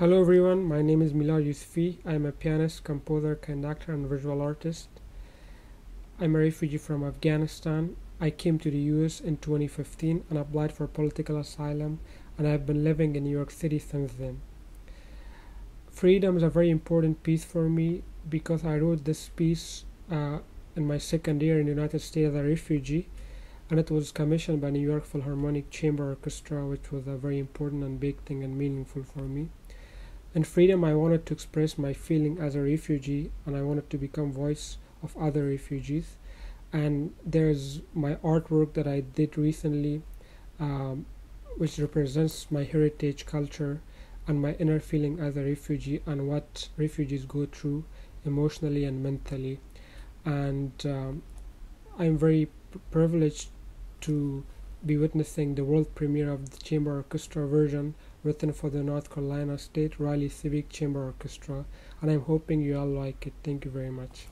Hello everyone, my name is Milad Yousufi. I'm a pianist, composer, conductor, and visual artist. I'm a refugee from Afghanistan. I came to the US in 2015 and applied for political asylum, and I've been living in New York City since then. Freedom is a very important piece for me because I wrote this piece uh, in my second year in the United States as a refugee, and it was commissioned by New York Philharmonic Chamber Orchestra, which was a very important and big thing and meaningful for me. In freedom, I wanted to express my feeling as a refugee, and I wanted to become voice of other refugees. And there's my artwork that I did recently, um, which represents my heritage, culture, and my inner feeling as a refugee, and what refugees go through emotionally and mentally. And um, I'm very privileged to be witnessing the world premiere of the chamber orchestra version written for the North Carolina State Raleigh Civic Chamber Orchestra, and I'm hoping you all like it. Thank you very much.